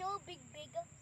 know, big bigger.